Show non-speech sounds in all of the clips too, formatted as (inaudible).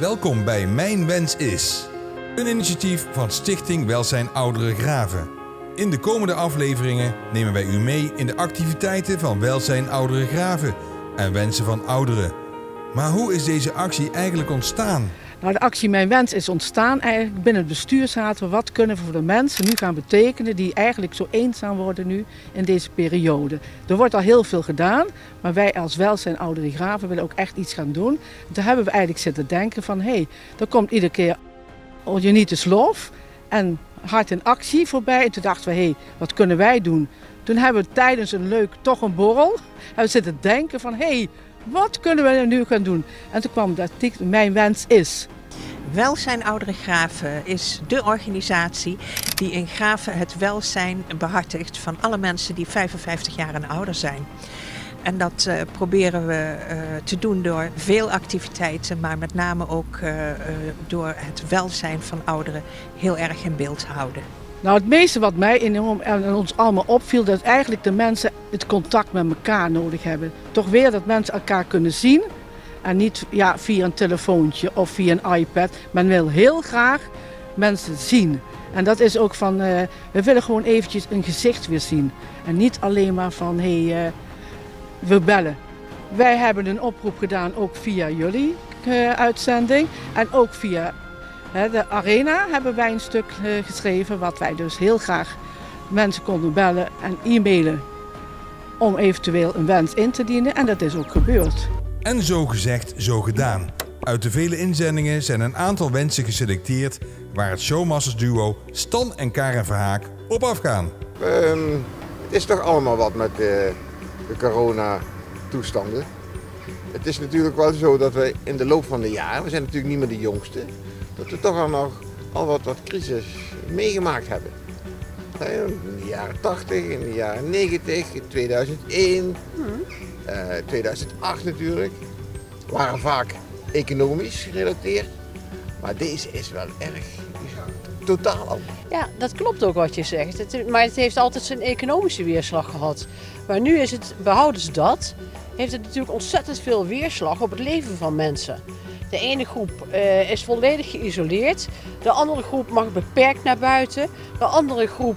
Welkom bij Mijn Wens is. Een initiatief van Stichting Welzijn Ouderen Graven. In de komende afleveringen nemen wij u mee in de activiteiten van Welzijn Ouderen Graven en wensen van ouderen. Maar hoe is deze actie eigenlijk ontstaan? Nou, de actie Mijn Wens is ontstaan eigenlijk binnen het bestuur wat kunnen we voor de mensen nu gaan betekenen die eigenlijk zo eenzaam worden nu in deze periode. Er wordt al heel veel gedaan, maar wij als welzijn ouderen graven willen ook echt iets gaan doen. En toen hebben we eigenlijk zitten denken van hé, hey, er komt iedere keer All Love en Hart in Actie voorbij. En toen dachten we hé, hey, wat kunnen wij doen? Toen hebben we tijdens een leuk, toch een borrel, hebben we zitten denken van hé, hey, wat kunnen we nu gaan doen? En toen kwam dat Mijn Wens is. Welzijn Oudere Graven is de organisatie die in Graven het welzijn behartigt van alle mensen die 55 jaar en ouder zijn. En dat uh, proberen we uh, te doen door veel activiteiten, maar met name ook door het welzijn van ouderen heel erg in beeld te houden. Nou, het meeste wat mij enorm en ons allemaal opviel, dat eigenlijk de mensen het contact met elkaar nodig hebben. Toch weer dat mensen elkaar kunnen zien en niet ja, via een telefoontje of via een iPad. Men wil heel graag mensen zien. En dat is ook van, uh, we willen gewoon eventjes een gezicht weer zien. En niet alleen maar van, hé, hey, uh, we bellen. Wij hebben een oproep gedaan, ook via jullie uh, uitzending. En ook via de Arena hebben wij een stuk geschreven, wat wij dus heel graag mensen konden bellen en e-mailen om eventueel een wens in te dienen. En dat is ook gebeurd. En zo gezegd, zo gedaan. Uit de vele inzendingen zijn een aantal wensen geselecteerd waar het showmasters duo Stan en Karen Verhaak op afgaan. Um, het is toch allemaal wat met de, de corona-toestanden. Het is natuurlijk wel zo dat we in de loop van de jaren, we zijn natuurlijk niet meer de jongste, dat we toch al nog al wat, wat crisis meegemaakt hebben. In de jaren 80, in de jaren 90, in 2001. Hmm. Uh, 2008 natuurlijk. Waren vaak economisch gerelateerd. Maar deze is wel erg totaal anders. Ja, dat klopt ook wat je zegt. Het, maar het heeft altijd zijn economische weerslag gehad. Maar nu is het, behouden ze dat, heeft het natuurlijk ontzettend veel weerslag op het leven van mensen. De ene groep uh, is volledig geïsoleerd. De andere groep mag beperkt naar buiten. De andere groep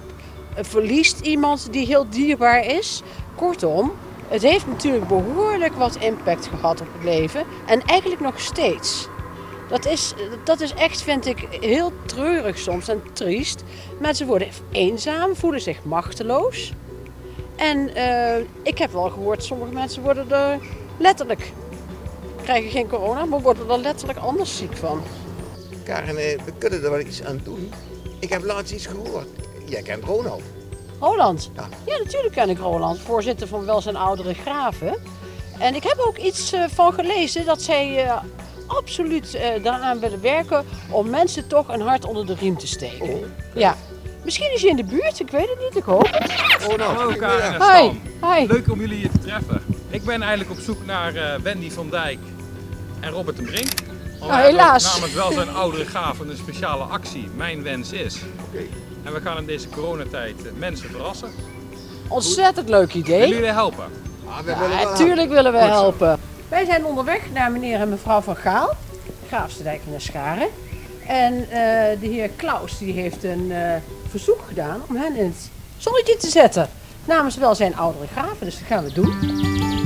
uh, verliest iemand die heel dierbaar is. Kortom, het heeft natuurlijk behoorlijk wat impact gehad op het leven. En eigenlijk nog steeds. Dat is, dat is echt, vind ik, heel treurig soms en triest. Mensen worden eenzaam, voelen zich machteloos. En uh, ik heb wel gehoord, sommige mensen worden er letterlijk, krijgen geen corona, maar worden er letterlijk anders ziek van. Karen, we kunnen er wel iets aan doen. Ik heb laatst iets gehoord. Jij kent Ronald. Roland? Ja. ja, natuurlijk ken ik Roland, voorzitter van Welzijn Oudere Graven. En ik heb ook iets uh, van gelezen dat zij uh, absoluut uh, daaraan willen werken om mensen toch een hart onder de riem te steken. Oh. Ja. Misschien is hij in de buurt, ik weet het niet, ik hoop het. Oh, nou, Hallo Karen en Stan. Hi. Hi. Leuk om jullie hier te treffen. Ik ben eigenlijk op zoek naar Wendy van Dijk en Robert de Brink. Nou, helaas. Namelijk Welzijn Oudere Graven een speciale actie, Mijn Wens is. Okay. En we gaan in deze coronatijd mensen verrassen. Ontzettend leuk idee. Willen jullie helpen? Ah, we ja, natuurlijk willen we helpen. Wij zijn onderweg naar meneer en mevrouw van Gaal, Graafsterdijk naar Scharen. En uh, de heer Klaus die heeft een uh, verzoek gedaan om hen in het zonnetje te zetten. Namens wel zijn oudere graven, dus dat gaan we doen.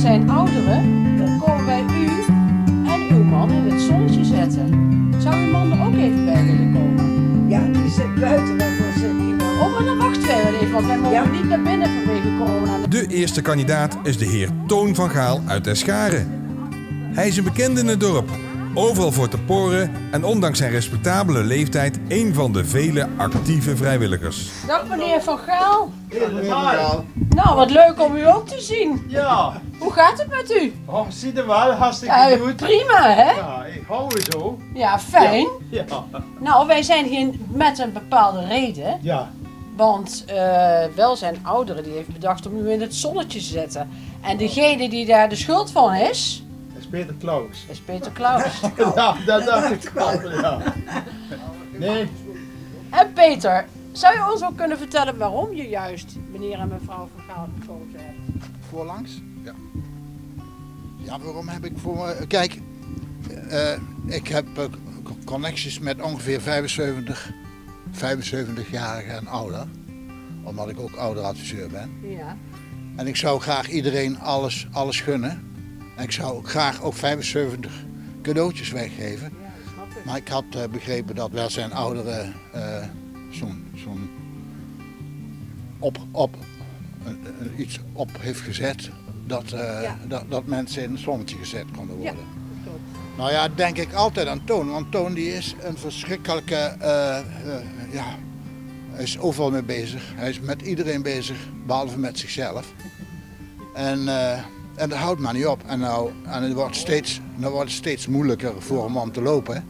Zijn ouderen, dan komen wij u en uw man in het zonnetje zetten. Zou uw man er ook even bij willen komen? Ja, die zit buiten, waarvoor zit iemand? Oh, maar dan wachten wij wel even, want wij mogen ja. niet naar binnen vanwege corona. De eerste kandidaat is de heer Toon van Gaal uit Escharen. Hij is een bekende in het dorp. Overal voor te poren en ondanks zijn respectabele leeftijd een van de vele actieve vrijwilligers. Dag meneer Van Gaal. Nou, wat leuk om u ook te zien. Ja, Hoe gaat het met u? oh, zie je wel, hartstikke Ja, goed. prima hè? Ja, ik hou het zo. Ja, fijn. Ja, Nou, wij zijn hier met een bepaalde reden. ja. Want eh Welzijn Ouderen die heeft bedacht om u in het zonnetje te zetten. En degene die daar de schuld van is Peter Klaus. is Peter Klaus. (laughs) Ja, dat dacht ik wel, ja. Nee, en Peter, zou je ons ook kunnen vertellen waarom je juist meneer en mevrouw Van Gaal gekozen hebt? Voorlangs? Ja. Ja, waarom heb ik voor me... Kijk, eh, ik heb eh, connecties met ongeveer 75, 75-jarigen en ouder. Omdat ik ook ouderadviseur ben. Ja. En ik zou graag iedereen alles, alles gunnen. En ik zou graag ook 75 cadeautjes weggeven. Ja. Maar ik had eh, begrepen dat wel zijn ouderen eh, zo'n zo'n op, op, een- iets op heeft gezet. Dat, eh, Ja. dat, dat mensen in het zonnetje gezet konden Ja. worden. klopt. Nou ja, denk ik altijd aan Toon. Want Toon die is een verschrikkelijke, eh, eh, ja, hij is overal mee bezig. Hij is met iedereen bezig, behalve met zichzelf. (laughs) En, eh, en dat houdt maar niet op. En, nou, en het wordt steeds, nou wordt steeds moeilijker voor hem om te lopen.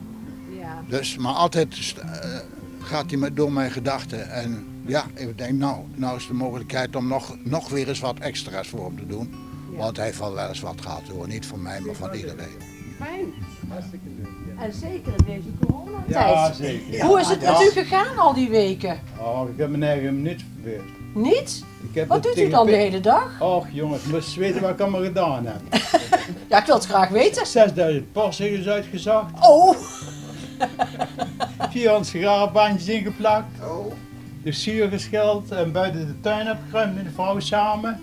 Ja. Dus, maar altijd eh, gaat hij met, door mijn gedachten. En ja, ik denk, nou, nou is de mogelijkheid om nog, nog weer eens wat extra's voor hem te doen. Ja. Want hij heeft wel wel eens wat gehad hoor. Niet van mij, maar van iedereen. Fijn. hartstikke leuk. En zeker in deze coronatijd. Ja, zeker. Hoe is het met u gegaan al die weken? Oh, ik heb me nergens minuut verveeld. Niet? Ik Wat doet u dan de hele dag? Och jongens, je moet weten wat ik allemaal gedaan heb. (laughs) Ja, ik wil het graag weten. 6000 postzegels uitgezocht, Oh, 400 sigarenbandjes ingeplakt, Oh, de zuur geschilderd en buiten de tuin opgeruimd met de vrouw samen.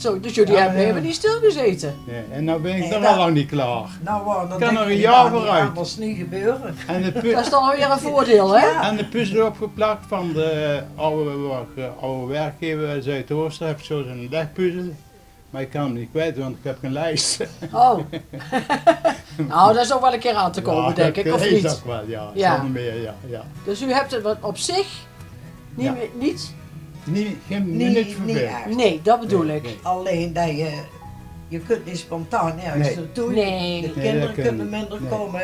Zo, dus jullie Ja, hebben ja. helemaal niet stilgezeten. Ja, en nou ben ik Nee, dat- al lang niet klaar. Nou, wow, dan Kan denk er een dat jaar vooruit. anders niet gebeuren. En de, (laughs) Dat is dan alweer een voordeel, hè? Ja. en de puzzel opgeplakt van de oude, waar- oude werkgever uit Zuidoosten. Heb zo zo'n legpuzzel. Maar ik kan hem niet kwijt, want ik heb geen lijst. Oh. (laughs) nou, dat is ook wel een keer aan te komen, Ja, denk ik, dat of is niet? ook wel, ja. Ja. Meer, ja. ja. Dus u hebt het wat op zich niet, Ja. meer- niet? Niet, geen Niet, minuut echt. Nee, dat bedoel Nee, ik. nee. Alleen dat je, je kunt niet spontaan ergens Nee. naartoe. Nee. De Nee, kinderen kunnen minder Nee. komen.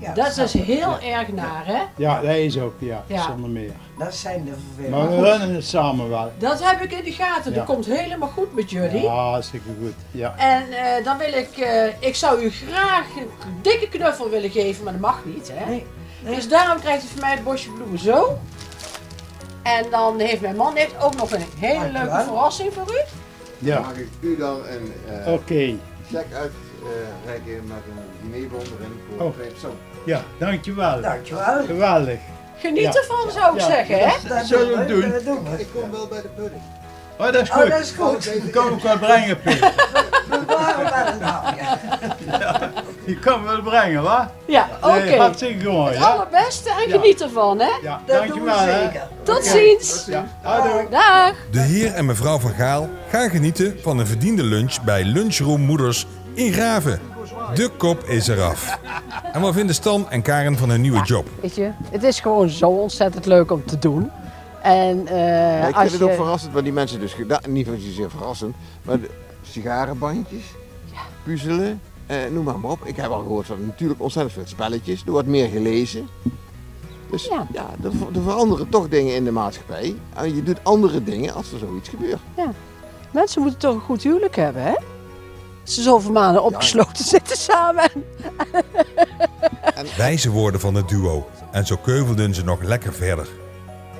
Ja, Dat is ik. heel erg naar, hè? Ja, dat is ook, ja. Ja. Zonder meer. Dat zijn de Maar vervelende. we runnen het samen wel. Dat heb ik in de gaten. Ja. Dat komt helemaal goed met jullie. Ja, hartstikke goed. Ja. En eh, dan wil ik, eh, ik zou u graag een dikke knuffel willen geven, maar dat mag niet, hè? Nee, nee. Dus daarom krijgt u van mij het bosje bloemen zo. En dan heeft mijn man heeft ook nog een hele leuke verrassing voor u. Ja, mag ik u dan een eh oké. check uitreiken met een dinerbon erin voor Oh. vijf persoon? Ja, dankjewel. Dankjewel. Geweldig. Geniet Ja. ervan, zou ik Ja. zeggen, hè? Dat Zullen we doen. Ik kom wel bij de pudding. Oh, dat is Oh, goed. dat is goed. Die kan ik wel brengen, Piet. We waren wel een hapje. Die kan wel brengen, wa? Ja, oké. Nee, hartstikke mooi, Het ja. allerbeste en Ja. geniet ervan, hè? Ja, Dat doen dankjewel, we zeker. Tot ziens. Ja. Dag. De heer en mevrouw van Gaal gaan genieten van een verdiende lunch bij Lunchroom Moeders in Graven. De kop is eraf. En wat vinden Stan en Karen van hun nieuwe job? Weet je, het is gewoon zo ontzettend leuk om te doen. En eh, Ja, ik als vind het ook je... verrassend wat die mensen dus gedaan, niet zozeer verrassend, maar de sigarenbandjes, puzzelen, noem maar, maar op. Ik heb al gehoord van natuurlijk ontzettend veel spelletjes, er wordt meer gelezen. Dus Ja. ja, er, er veranderen toch dingen in de maatschappij. En je doet andere dingen als er zoiets gebeurt. Mensen moeten toch een goed huwelijk hebben, hè? Ze zoveel maanden opgesloten (laughs) zitten samen. Wijze woorden van het duo. En zo keuvelden ze nog lekker verder.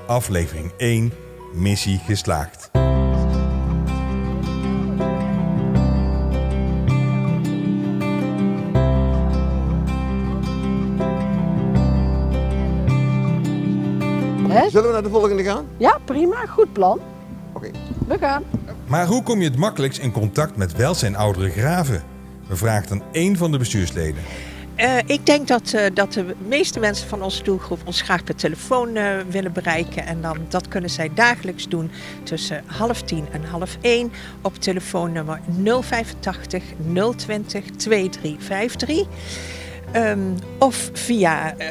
Aflevering 1. Missie geslaagd. Hè? Zullen we naar de volgende gaan? Ja, prima. Goed plan. Oké. We gaan. Maar hoe kom je het makkelijkst in contact met welzijn oudere graven? We vragen aan één van de bestuursleden. Eh, ik denk dat, eh, dat de meeste mensen van onze doelgroep ons graag per telefoon eh, willen bereiken. En dan, dat kunnen zij dagelijks doen tussen half tien en half één op telefoonnummer 085 020 2353. Ehm, of via uh,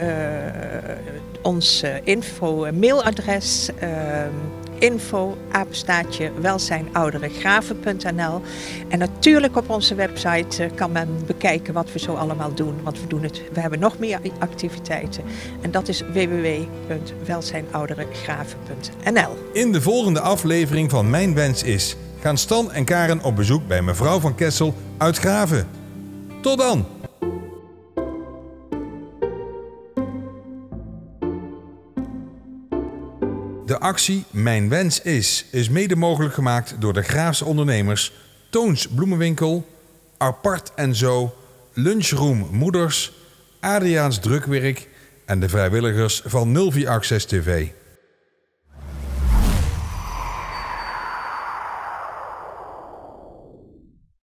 ons info-mailadres ehm, info apenstaatje welzijnouderengraven.nl en natuurlijk op onze website kan men bekijken wat we zo allemaal doen, want we doen het. We hebben nog meer activiteiten en dat is www.welzijnouderengraven.nl. In de volgende aflevering van Mijn Wens is gaan Stan en Karen op bezoek bij mevrouw van Kessel uit Graven. Tot dan! Actie Mijn Wens is is mede mogelijk gemaakt door de Graafse ondernemers Toons Bloemenwinkel, Apart en Zo, Lunchroom Moeders, Adriaans Drukwerk en de vrijwilligers van 04 Access TV.